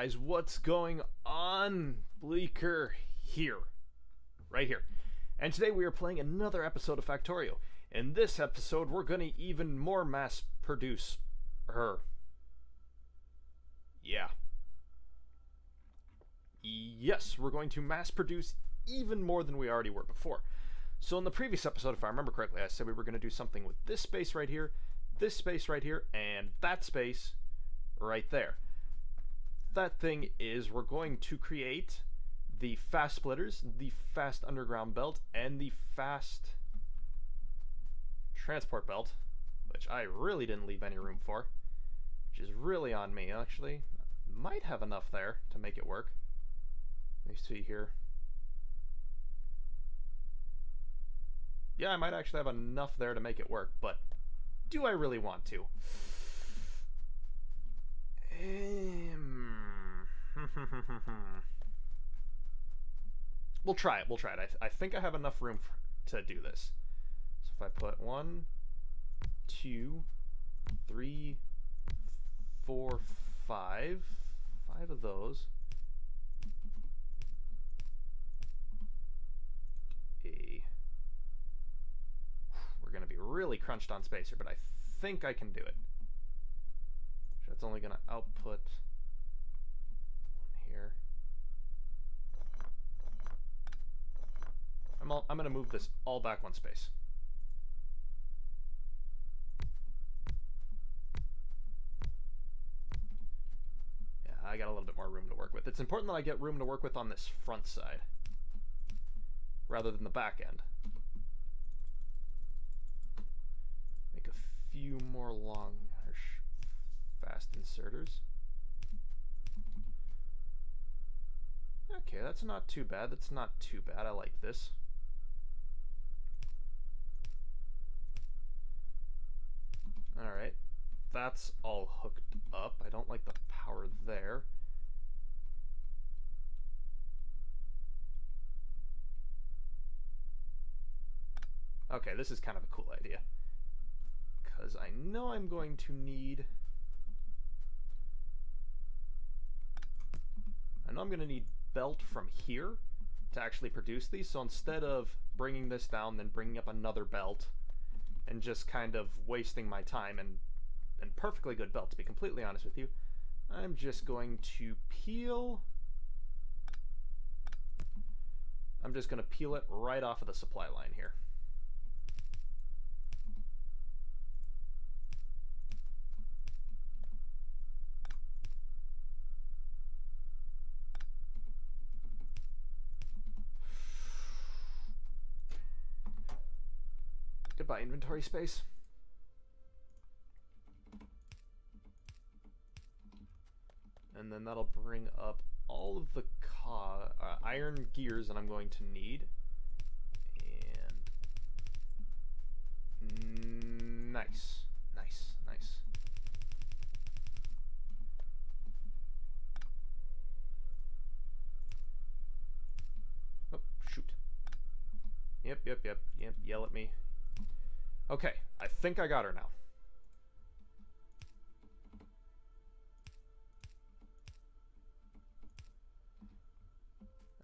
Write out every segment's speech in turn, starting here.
guys, what's going on? Bleaker here. Right here. And today we are playing another episode of Factorio. In this episode, we're going to even more mass produce her. Yeah. Yes, we're going to mass produce even more than we already were before. So in the previous episode, if I remember correctly, I said we were going to do something with this space right here, this space right here, and that space right there that thing is we're going to create the fast splitters, the fast underground belt, and the fast transport belt, which I really didn't leave any room for, which is really on me actually. Might have enough there to make it work. Let me see here. Yeah, I might actually have enough there to make it work, but do I really want to? Eh, We'll try it. We'll try it. I, th I think I have enough room for, to do this. So if I put one, two, three, four, five, five of those. A. We're going to be really crunched on space here, but I think I can do it. That's only going to output here. I'm, all, I'm going to move this all back one space. Yeah, I got a little bit more room to work with. It's important that I get room to work with on this front side rather than the back end. Make a few more long fast inserters. Okay, that's not too bad. That's not too bad. I like this. Alright, that's all hooked up. I don't like the power there. Okay, this is kind of a cool idea. Because I know I'm going to need... I know I'm going to need belt from here to actually produce these. So instead of bringing this down, then bringing up another belt and just kind of wasting my time and, and perfectly good belt, to be completely honest with you, I'm just going to peel... I'm just going to peel it right off of the supply line here. Goodbye, inventory space. And then that'll bring up all of the uh, iron gears that I'm going to need. And nice, nice, nice. Oh, shoot. Yep, yep, yep, yep, yell at me. Okay, I think I got her now.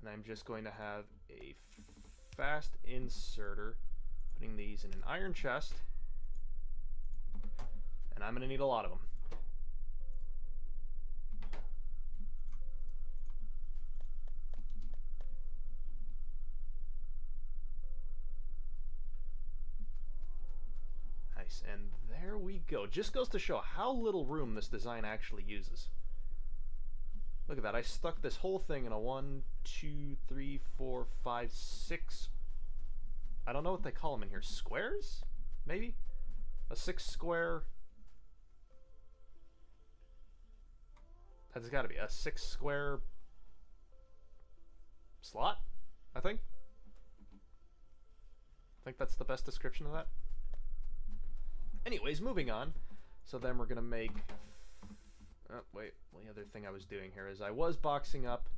And I'm just going to have a fast inserter, putting these in an iron chest. And I'm going to need a lot of them. Nice, and there we go. Just goes to show how little room this design actually uses. Look at that, I stuck this whole thing in a one, two, three, four, five, six... I don't know what they call them in here. Squares? Maybe? A six square... That's got to be a six square slot, I think. I think that's the best description of that. Anyways, moving on. So then we're going to make... Oh, wait, well, the other thing I was doing here is I was boxing up.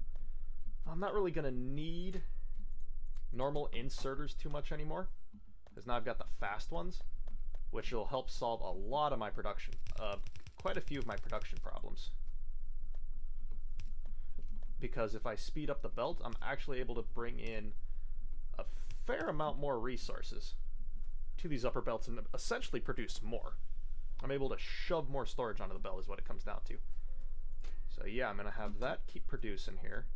I'm not really going to need normal inserters too much anymore. Because now I've got the fast ones, which will help solve a lot of my production. Uh, quite a few of my production problems. because if I speed up the belt, I'm actually able to bring in a fair amount more resources to these upper belts and essentially produce more. I'm able to shove more storage onto the belt is what it comes down to. So yeah, I'm going to have that keep producing here.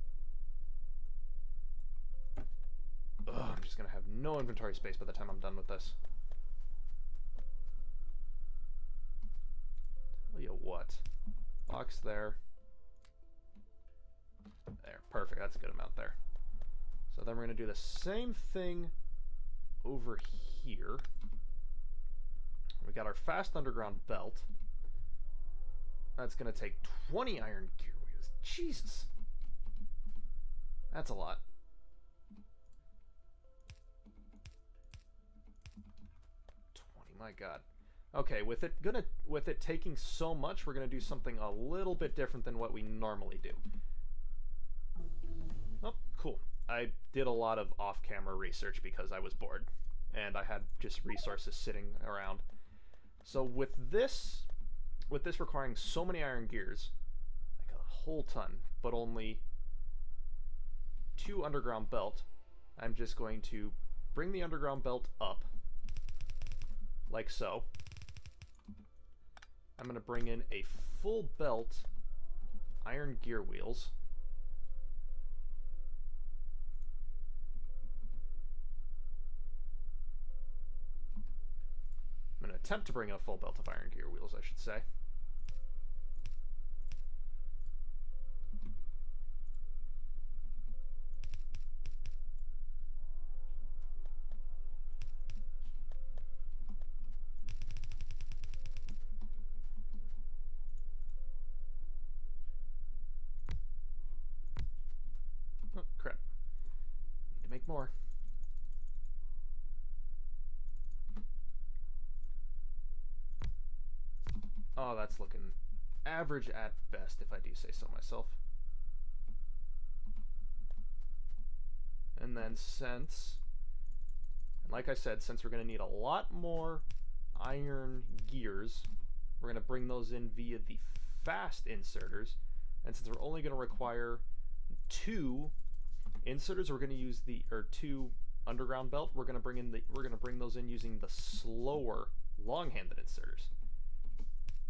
Ugh, I'm just going to have no inventory space by the time I'm done with this. Tell you what. Box there. There, perfect. That's a good amount there. So then we're going to do the same thing over here. We got our fast underground belt. That's going to take 20 iron gear wheels. Jesus. That's a lot. Twenty, my god. Okay, with it gonna with it taking so much, we're gonna do something a little bit different than what we normally do. Oh, cool. I did a lot of off-camera research because I was bored and I had just resources sitting around. So with this with this requiring so many iron gears, like a whole ton, but only two underground belt, I'm just going to bring the underground belt up like so. I'm going to bring in a full belt iron gear wheels. Attempt to bring in a full belt of iron gear wheels, I should say. Average at best, if I do say so myself. And then since, and like I said, since we're going to need a lot more iron gears, we're going to bring those in via the fast inserters. And since we're only going to require two inserters, we're going to use the, or two underground belt, we're going to bring in the, we're going to bring those in using the slower long-handed inserters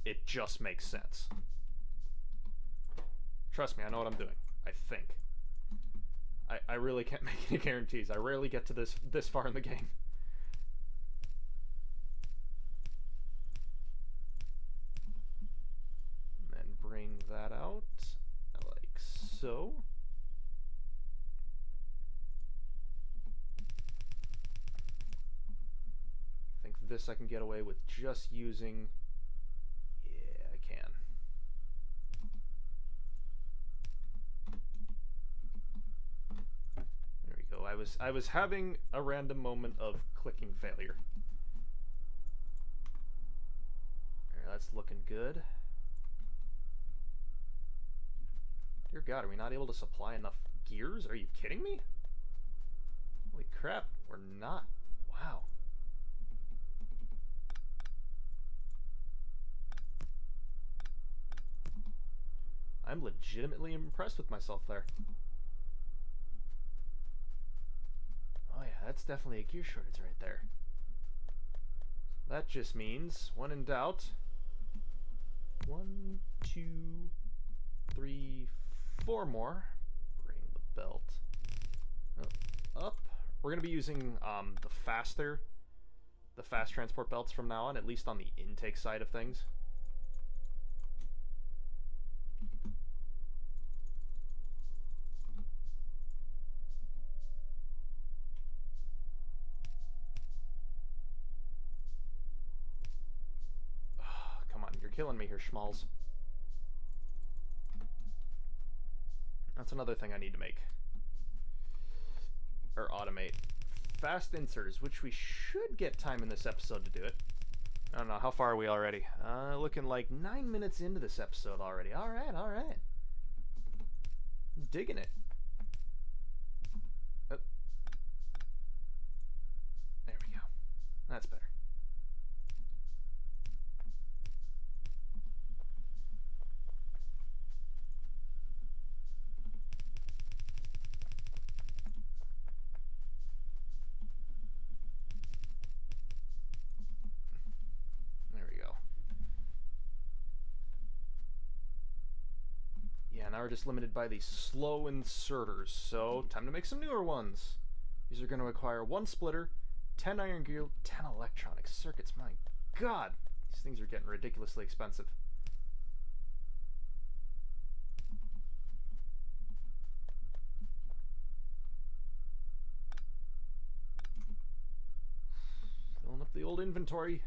it just makes sense. Trust me, I know what I'm doing. I think. I, I really can't make any guarantees. I rarely get to this this far in the game. And then bring that out like so. I think this I can get away with just using I was I was having a random moment of clicking failure. Right, that's looking good. Dear God, are we not able to supply enough gears? Are you kidding me? Holy crap, we're not. Wow. I'm legitimately impressed with myself there. That's definitely a gear shortage right there. That just means, when in doubt, one, two, three, four more. Bring the belt up. We're going to be using um, the faster, the fast transport belts from now on, at least on the intake side of things. Killing me here, schmalls. That's another thing I need to make. Or automate. Fast inserts, which we should get time in this episode to do it. I don't know, how far are we already? Uh, looking like nine minutes into this episode already. Alright, alright. Digging it. Oh. There we go. That's better. Now we're just limited by these slow inserters, so time to make some newer ones. These are going to require one splitter, 10 iron gear, 10 electronic circuits. My god, these things are getting ridiculously expensive. Filling up the old inventory.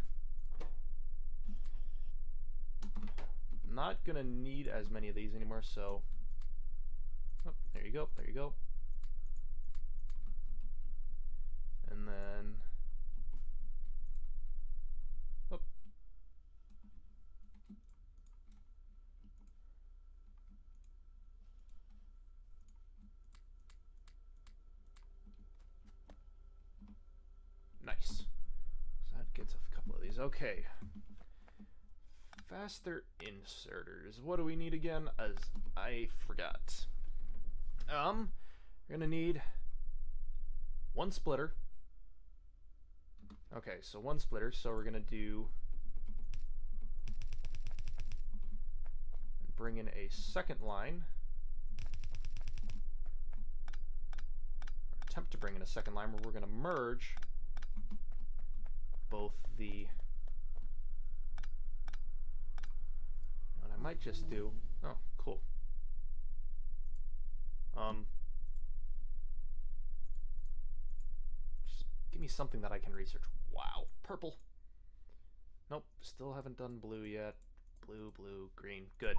Not gonna need as many of these anymore, so oh, there you go, there you go. And then oh. Nice. So that gets a couple of these. Okay. Faster inserters. What do we need again? As I forgot. Um, we're gonna need one splitter. Okay, so one splitter. So we're gonna do bring in a second line. Attempt to bring in a second line where we're gonna merge both the what I might just do oh cool. Um give me something that I can research. Wow purple. Nope still haven't done blue yet. Blue blue green good.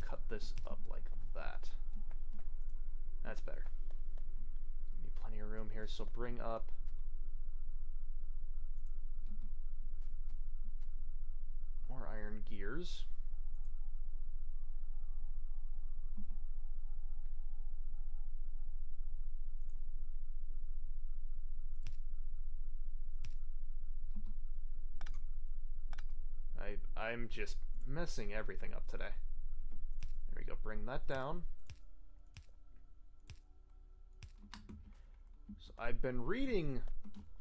Cut this up like that. That's better. Give me plenty of room here so bring up more iron gears. I, I'm just messing everything up today. There we go, bring that down. So I've been reading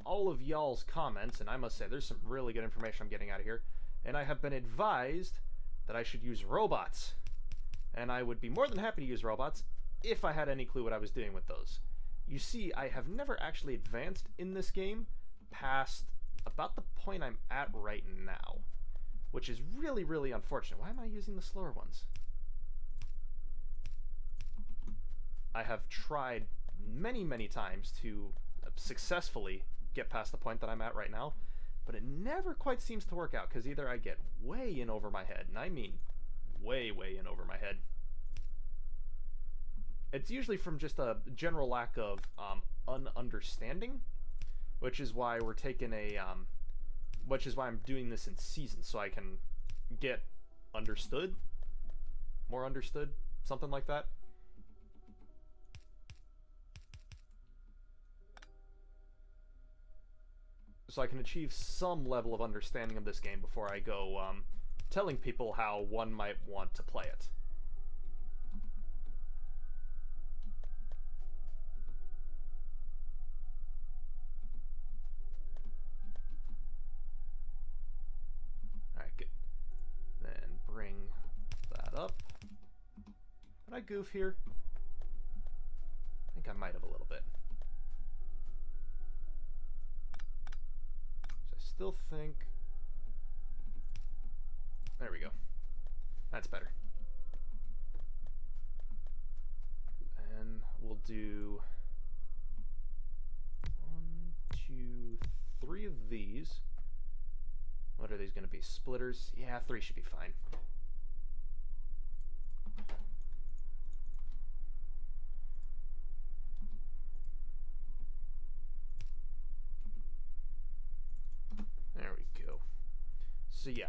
all of y'all's comments, and I must say there's some really good information I'm getting out of here and I have been advised that I should use robots. And I would be more than happy to use robots if I had any clue what I was doing with those. You see, I have never actually advanced in this game past about the point I'm at right now, which is really, really unfortunate. Why am I using the slower ones? I have tried many, many times to successfully get past the point that I'm at right now, but it never quite seems to work out because either I get way in over my head, and I mean way, way in over my head. It's usually from just a general lack of um, ununderstanding, which is why we're taking a, um, which is why I'm doing this in seasons so I can get understood, more understood, something like that. So I can achieve some level of understanding of this game before I go um, telling people how one might want to play it. Alright, good. Then bring that up. Did I goof here? I think I might have a little still think... There we go. That's better. And we'll do one, two, three of these. What are these going to be? Splitters? Yeah, three should be fine. So yeah,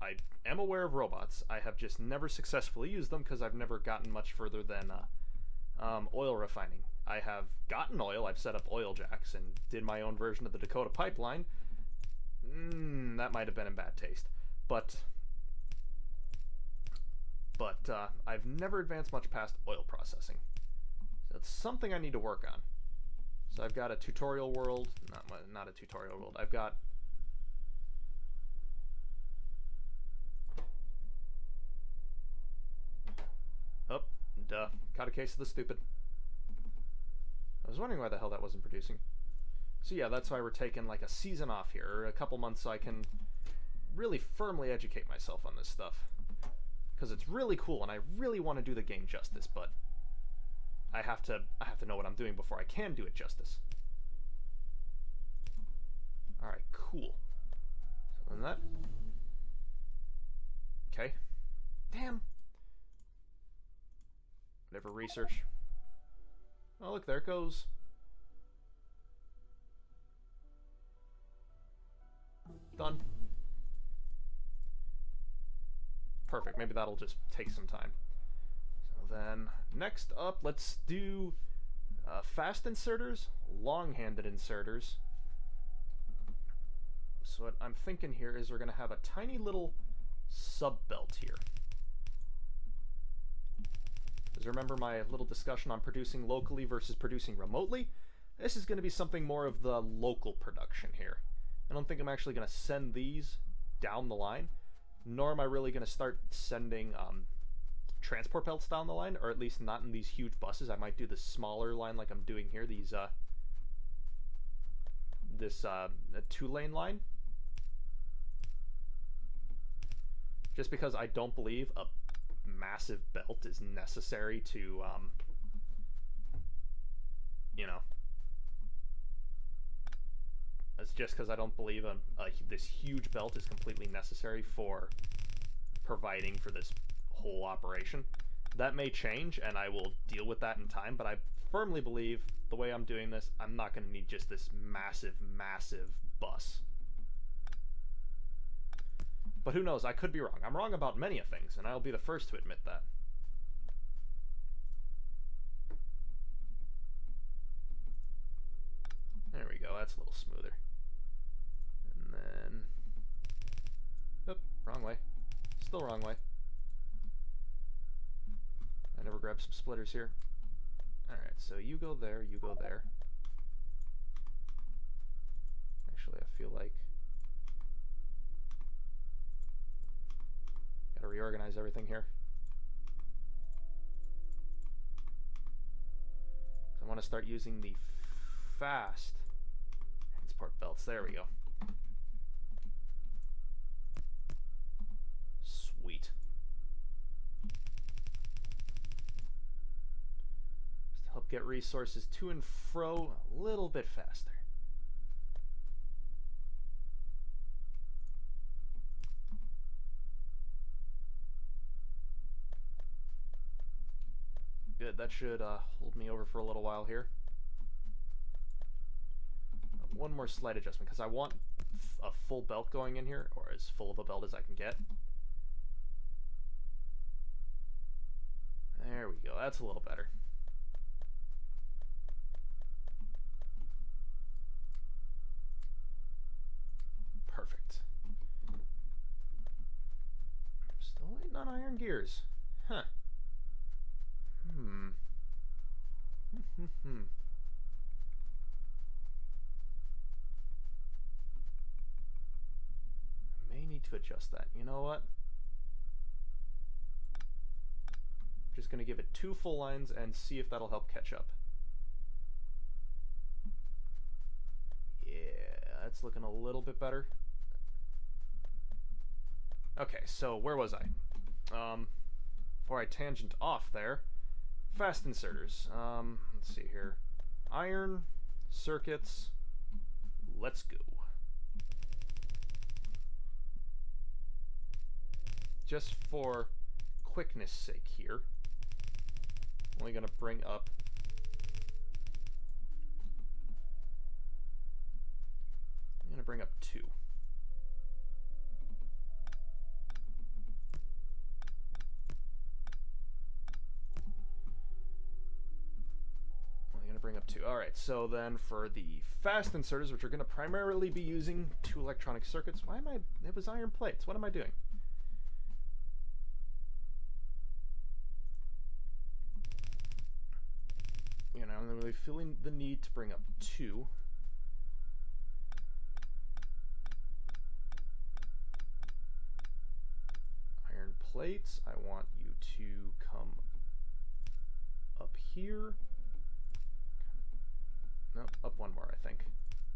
I am aware of robots. I have just never successfully used them because I've never gotten much further than uh, um, oil refining. I have gotten oil. I've set up oil jacks and did my own version of the Dakota pipeline. Mm, that might have been in bad taste, but but uh, I've never advanced much past oil processing. It's something I need to work on. So I've got a tutorial world, not not a tutorial world. I've got Duh. Caught a case of the stupid. I was wondering why the hell that wasn't producing. So yeah, that's why we're taking like a season off here, a couple months so I can really firmly educate myself on this stuff. Because it's really cool and I really want to do the game justice, but I have to I have to know what I'm doing before I can do it justice. Alright, cool. So then that Okay. Damn. Whatever research. Oh look, there it goes. Done. Perfect. Maybe that'll just take some time. So then, next up, let's do uh, fast inserters, long-handed inserters. So what I'm thinking here is we're going to have a tiny little sub-belt here. Because remember my little discussion on producing locally versus producing remotely? This is going to be something more of the local production here. I don't think I'm actually going to send these down the line, nor am I really going to start sending um, transport belts down the line, or at least not in these huge buses. I might do the smaller line like I'm doing here, these uh, this uh, two-lane line. Just because I don't believe a massive belt is necessary to, um, you know, that's just because I don't believe a, a, this huge belt is completely necessary for providing for this whole operation. That may change, and I will deal with that in time, but I firmly believe the way I'm doing this, I'm not going to need just this massive, massive bus. But who knows, I could be wrong. I'm wrong about many of things, and I'll be the first to admit that. There we go, that's a little smoother. And then... Nope, wrong way. Still wrong way. I never grabbed some splitters here. Alright, so you go there, you go there. Actually, I feel like... Gotta reorganize everything here. I want to start using the fast transport belts. There we go. Sweet. Just to help get resources to and fro a little bit faster. That should uh, hold me over for a little while here. One more slight adjustment, because I want a full belt going in here, or as full of a belt as I can get. There we go. That's a little better. Perfect. Still waiting on iron gears. Huh. Hmm. Hmm. I may need to adjust that. You know what? I'm Just going to give it two full lines and see if that'll help catch up. Yeah, that's looking a little bit better. Okay, so where was I? Um, before I tangent off there, fast inserters. Um, let's see here. Iron, circuits, let's go. Just for quickness sake here, only going to bring up I'm going to bring up two. To. All right, so then for the fast inserters, which are going to primarily be using two electronic circuits, why am I, it was iron plates. What am I doing? you know, I'm really feeling the need to bring up two. Iron plates, I want you to come up here. Up one more, I think.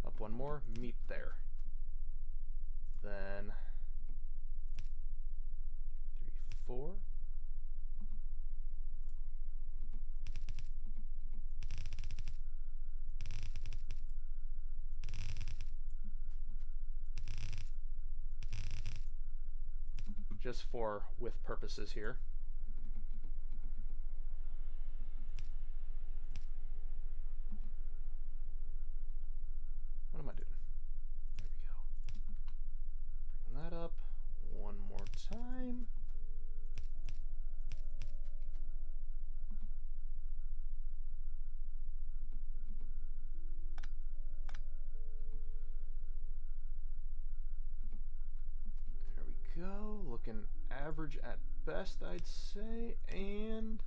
Up one more, meet there. Then three, four. Just for with purposes here. Average at best, I'd say. And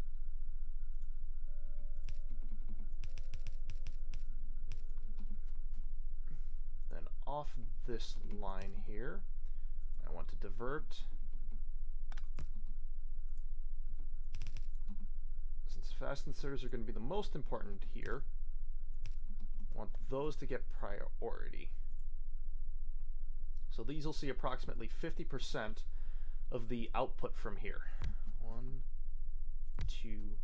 then off this line here, I want to divert. Since fast inserters are going to be the most important here, I want those to get priority. So these will see approximately 50% of the output from here. One, two,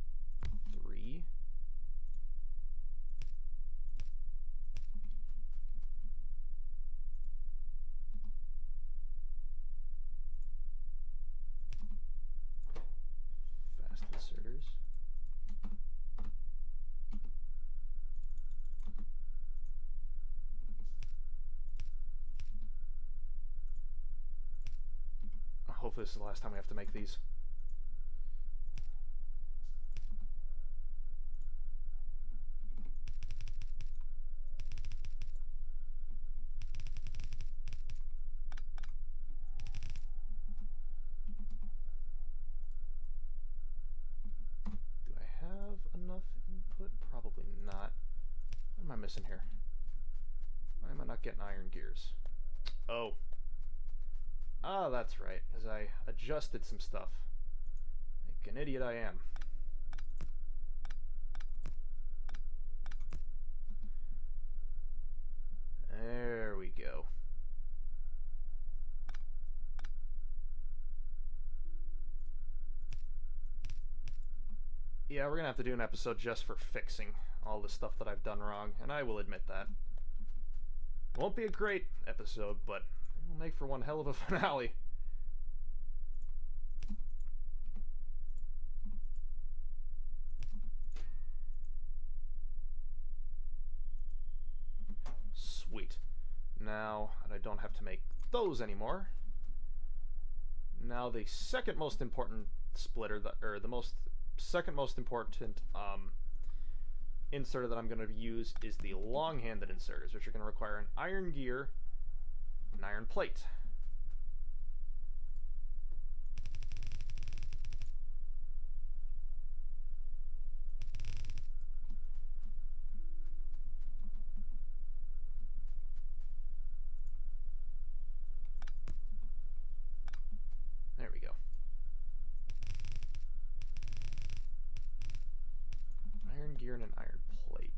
three. Fast inserters. Hopefully this is the last time we have to make these. Do I have enough input? Probably not. What am I missing here? Why am I not getting iron gears? Oh. Ah, that's right, because I adjusted some stuff. Like an idiot I am. There we go. Yeah, we're gonna have to do an episode just for fixing all the stuff that I've done wrong, and I will admit that. Won't be a great episode, but make for one hell of a finale. Sweet. Now, I don't have to make those anymore. Now the second most important splitter, the, or the most second most important um, inserter that I'm going to use is the long-handed inserters, which are going to require an iron gear, an iron plate. There we go. Iron gear and an iron plate.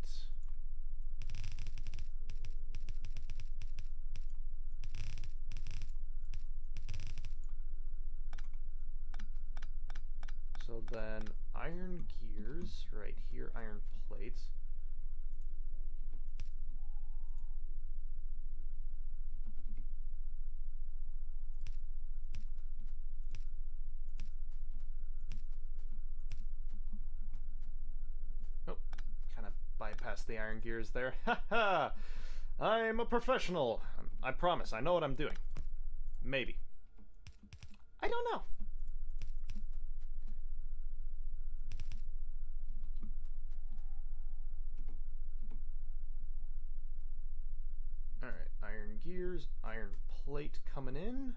So then iron gears right here, iron plates. Oh, kind of bypassed the iron gears there. Ha ha! I'm a professional. I promise, I know what I'm doing. Maybe. I don't know. Alright, iron gears, iron plate coming in.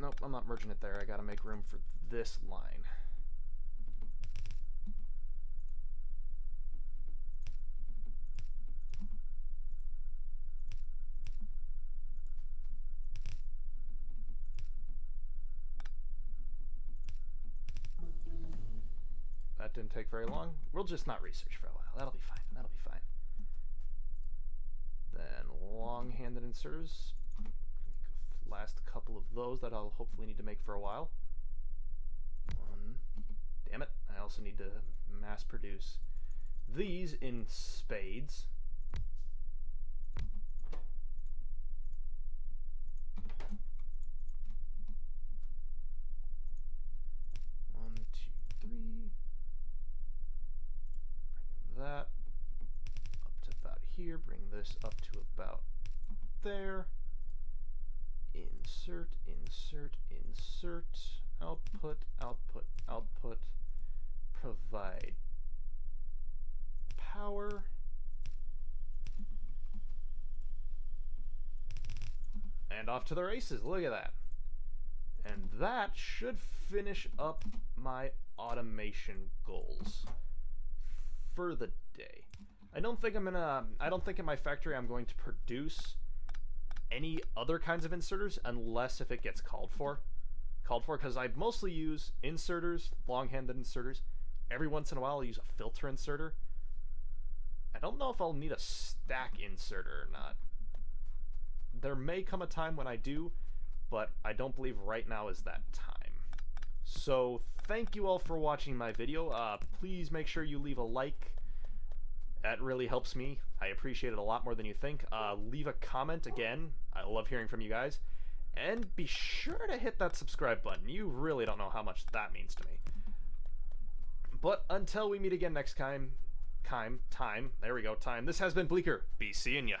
Nope, I'm not merging it there. I gotta make room for this line. Didn't take very long. We'll just not research for a while. That'll be fine. That'll be fine. Then long-handed inserters. Last couple of those that I'll hopefully need to make for a while. One. Damn it. I also need to mass produce these in spades. One, two, three. Bring that up to about here. Bring this up to about there. Insert, insert, insert. Output, output, output. Provide power. And off to the races. Look at that. And that should finish up my automation goals for the day. I don't think I'm gonna I don't think in my factory I'm going to produce any other kinds of inserters unless if it gets called for. Called for because I mostly use inserters, long-handed inserters. Every once in a while I'll use a filter inserter. I don't know if I'll need a stack inserter or not. There may come a time when I do, but I don't believe right now is that time. So thank you all for watching my video. Uh, please make sure you leave a like. That really helps me. I appreciate it a lot more than you think. Uh, leave a comment again. I love hearing from you guys. And be sure to hit that subscribe button. You really don't know how much that means to me. But until we meet again next time, time, time, there we go, time. This has been Bleaker. Be seeing ya.